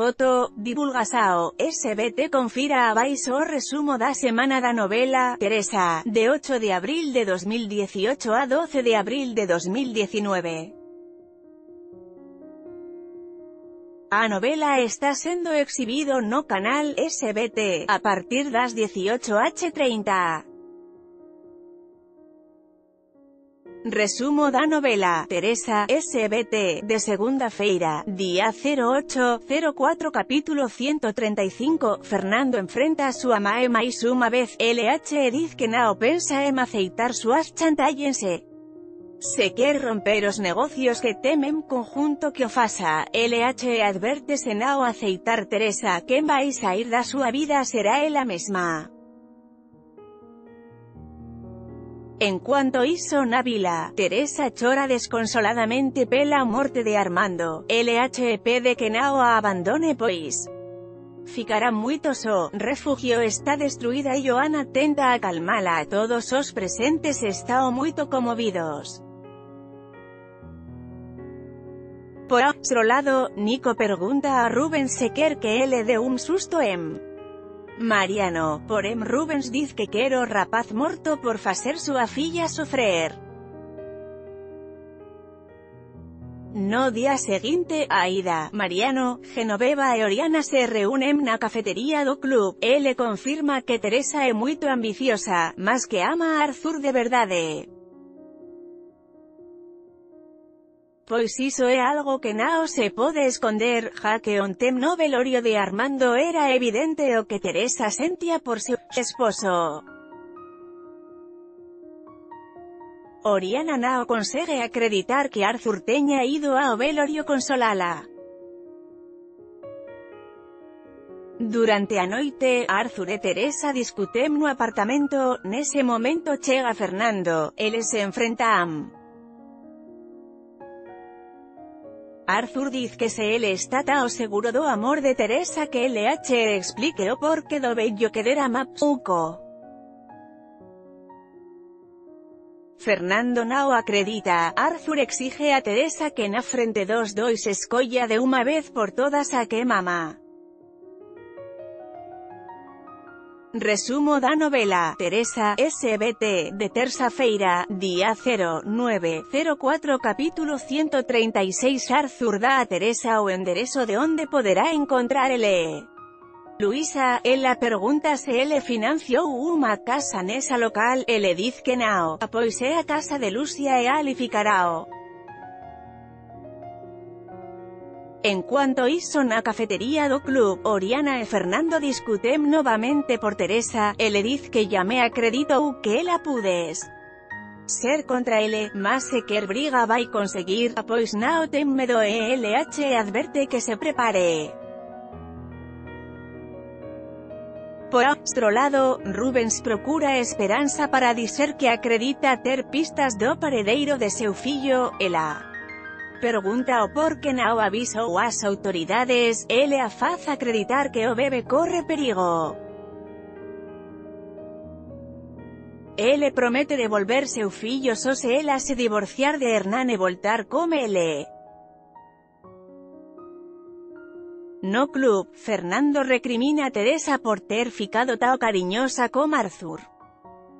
foto, divulgasao, SBT confira aviso o resumo da semana da novela, Teresa, de 8 de abril de 2018 a 12 de abril de 2019. A novela está sendo exhibido no canal SBT, a partir das 18h30. Resumo da novela, Teresa, SBT, de segunda feira, día 0804 capítulo 135, Fernando enfrenta a súa mae máis unha vez, LH e diz que nao pensa em aceitar súas chantallense. Se quer romper os negocios que temen conjunto que o fasa, LH adverte se aceitar Teresa. Quen vai sair da súa vida será ela mesma. En cuanto iso na vila, Teresa chora desconsoladamente pela morte de Armando, LH pede que nao abandone pois. Ficará moito só, refugio está destruída e Joana tenta acalmala a todos os presentes estao moito conmovidos. Por outro lado, Nico pergunta a Rubens se quer que ele dé un susto en Mariano, porém Rubens diz que quer o rapaz morto por facer súa filla sofrer. No día seguinte, Aida, Mariano, Genoveva e Oriana se reúnen na cafetería do club. Ele confirma que Teresa é moito ambiciosa, mas que ama a Arthur de verdade. Pois iso é algo que nao se pode esconder, ja que no velorio de Armando era evidente o que Teresa sentía por seu esposo. Oriana nao consegue acreditar que Arthur teña ido ao velorio consolala. Durante a noite, Arthur e Teresa discutem no apartamento, nese momento chega Fernando, eles se enfrentan. Arthur diz que se ele está tao seguro do amor de Teresa que LH explique o porqué do bello que dera Mapuco. Fernando Nao acredita, Arthur exige a Teresa que na frente dos dois escolla de unha vez por todas a que mama. Resumo da novela, Teresa, SBT, de terça-feira, día 0904 capítulo 136 Arthur da a Teresa o enderezo de onde poderá encontrar ele. Luisa, ela pergunta se ele financiou unha casa nesa local, ele diz que nao, pois é a casa de Lucia e ali En cuanto iso na cafetería do club, Oriana e Fernando discutem novamente por Teresa, ele diz que ya me acreditou que ela pudes ser contra ele, mas se quer briga vai conseguir, pois nao ten medo e LH adverte que se prepare. Por outro lado, Rubens procura esperanza para dizer que acredita ter pistas do paredeiro de seu fillo, ela. Pergunta o por que aviso as autoridades, ele a faz acreditar que o bebe corre perigo. Ele promete devolver seu fillo só se ela se divorciar de Hernán e voltar como ele. No club, Fernando recrimina a Teresa por ter ficado tao cariñosa como Arthur.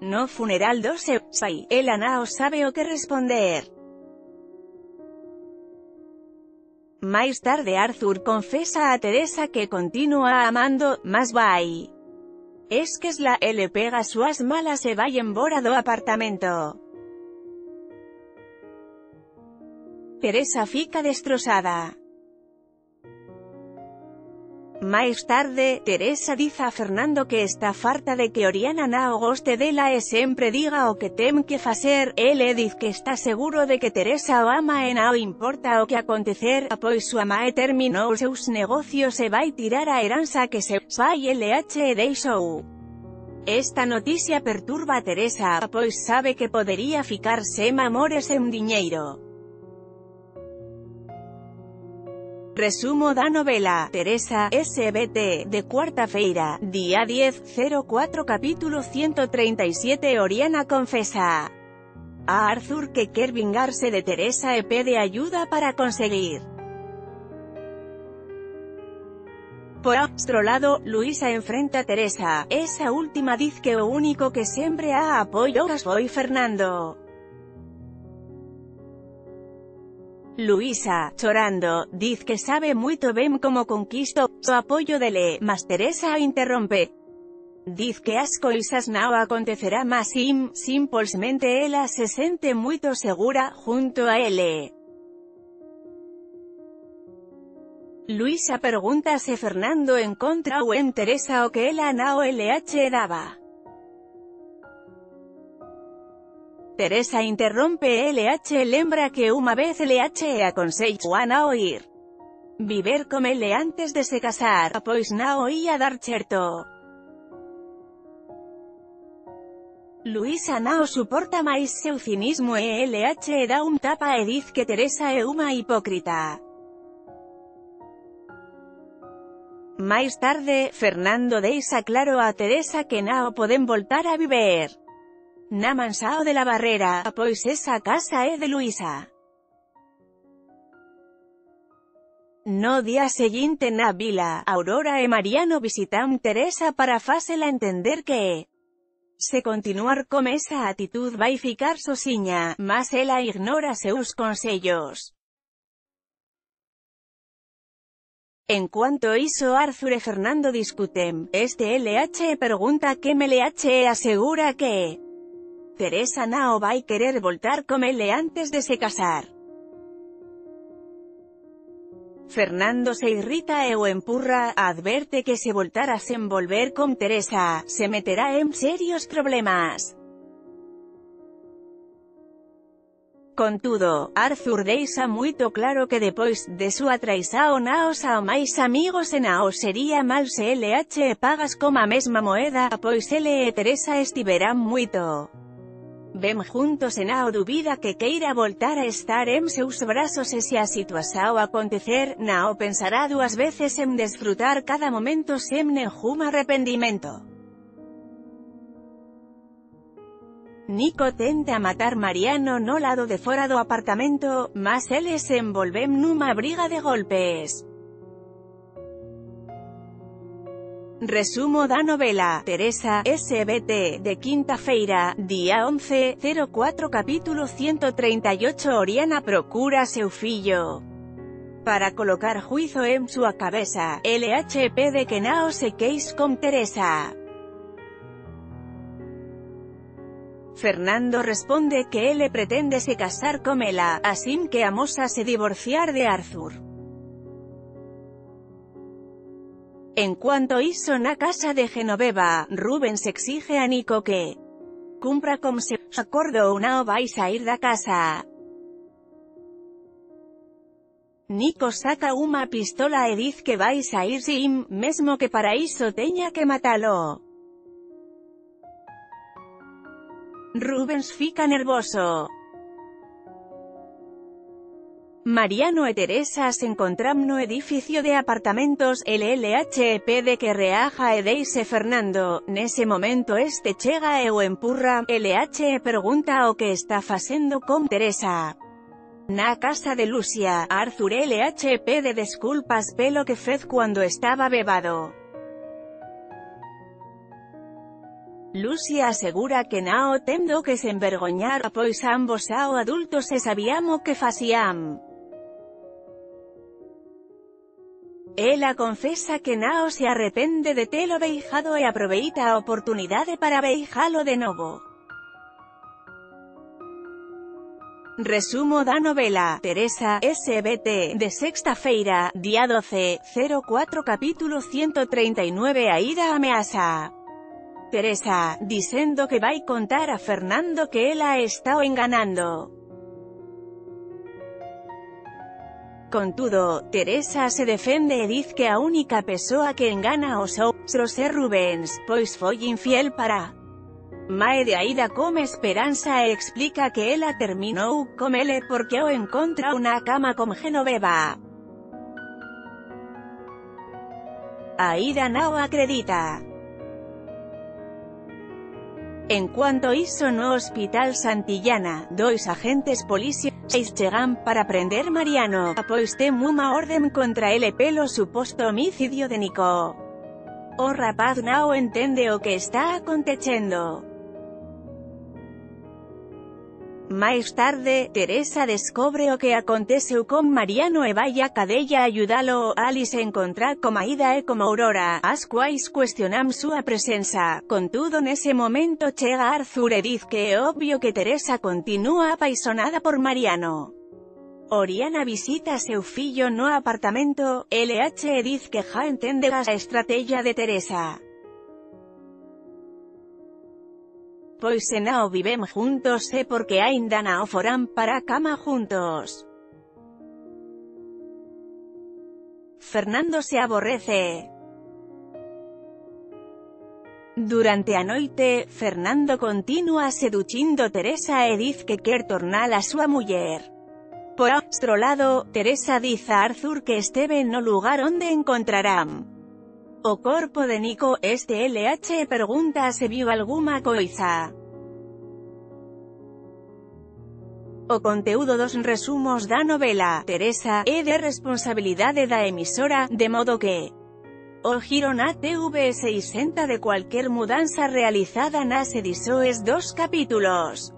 No funeral do seu pai, ela nao sabe o que responder. Máis tarde Arthur confesa a Teresa que continúa amando, mas vai. Es que la ele pega súas malas e vai embora do apartamento. Teresa fica destrozada. Máis tarde, Teresa diz a Fernando que está farta de que Oriana na o goste dela e sempre diga o que tem que facer, ele diz que está seguro de que Teresa o ama e na importa o que acontecer, pois súa mae terminou seus negocios e vai tirar a heranza que se vai LH e deixou. Esta noticia perturba a Teresa, pois sabe que podería ficar sem amores e un diñeiro. Resumo da novela, Teresa, SBT, de cuarta-feira, día 10, 04 capítulo 137 Oriana confesa a Arthur que quer vingarse de Teresa e pede ayuda para conseguir Por otro lado, Luisa enfrenta a Teresa, esa última dice que o único que siempre ha apoyo foi Fernando. Luisa, chorando, dice que sabe muito ben como conquisto su apoyo dele, mas Teresa interrompe. Diz que as coisas não acontecerá mas sim, simplesmente ela se sente muito segura, junto a ele. Luisa pregunta se Fernando encontra o en Teresa o que ela não LH daba. Teresa interrompe LH lembra que uma vez LH aconsejou a não ir. Viver com ele antes de se casar, pois não ia dar certo. Luisa não suporta máis seu cinismo e LH da un tapa e diz que Teresa é unha hipócrita. Máis tarde, Fernando deixa claro a Teresa que nao poden voltar a viver. Na mansao de la barrera, pois esa casa é de Luisa. No día seguinte na vila, Aurora e Mariano visitan Teresa para facela entender que se continuar con esa actitud vai ficar sosiña, mas ela ignora seus consellos. En cuanto hizo Arthur e Fernando discuten, este LH pregunta que MLH e asegura que Teresa Nao va a querer voltar con él antes de se casar. Fernando se irrita e o empurra, adverte que se voltara a envolver con Teresa, se meterá en serios problemas. Contudo, Arthur deixa moito claro que depois de súa traizao naos ao máis amigos e nao sería mal se LH pagas como a mesma moeda, pois ele e Teresa estiverán moito. Vem juntos e nao dubida que queira voltar a estar en seus brazos e se a situação acontecer, nao pensará dúas veces en desfrutar cada momento sem nenhum arrependimento. Nico tenta matar Mariano no lado de fora do apartamento, mas eles envolvem nunha briga de golpes. Resumo da novela, Teresa, SBT, de quinta-feira, día 11, 04 capítulo 138 Oriana procura seu fillo. Para colocar juicio en súa cabeza, LHP de que nao se queis con Teresa. Fernando responde que él pretende se casar con ela, así que amosa se divorciar de Arthur. En cuanto hizo na casa de Genoveva, Rubens exige a Nico que cumpra con se acordo o no vais a ir da casa. Nico saca una pistola e diz que vais a ir sin, mesmo que para iso teña que matalo. Rubens fica nervoso. Mariano e Teresa se encontram no edificio de apartamentos LLHP de que reaja e deise Fernando, nese momento este chega e o empurra, LH pregunta o que está facendo con Teresa. Na casa de Lucia, Arthur LHP de desculpas pelo que fez cuando estaba bebado. Lucy asegura que nao tendo que se envergoñar, pois ambos ao adultos se sabíamos que facían. Ela confesa que Nao se arrepende de telo beijado e aproveita a para beijalo de novo. Resumo da novela, Teresa, SBT, de sexta feira, día 12, 04 capítulo 139 Aida ameaza. Teresa, diciendo que vai contar a Fernando que ela está enganando. Contudo, Teresa se defende e diz que a única persoa que engana os outros é Rubens, pois foi infiel para Mae de Aida come esperanza e explica que ela terminou con ele porque o encontra na cama con Genoveva. Aida não acredita. En cuanto hizo no Hospital Santillana, dos agentes policiales llegan para prender Mariano, apoiste una orden contra el pelo supuesto homicidio de Nico. O rapaz no entende o que está aconteciendo. Más tarde, Teresa descubre o que aconteceu con Mariano e vai a cadella ayudalo Alice encontrar como Aida e como Aurora, as quais cuestionam súa presenza. Contudo nese momento chega Arthur e diz que é obvio que Teresa continúa apaixonada por Mariano. Oriana visita a seu fillo no apartamento, LH e que ja entende a estrategia de Teresa. Pois se nao vivem juntos e porque ainda nao foran para cama juntos. Fernando se aborrece. Durante a noite, Fernando continúa seducindo Teresa e diz que quer tornar a súa muller. Por outro lado, Teresa diz a Arthur que esteve no lugar onde encontrarán o corpo de Nico, este LH pregunta se viu alguma coisa. O conteúdo dos resumos da novela, Teresa, é de responsabilidade da emisora, de modo que o giro na TV se isenta de cualquier mudanza realizada nas edisoes dos capítulos.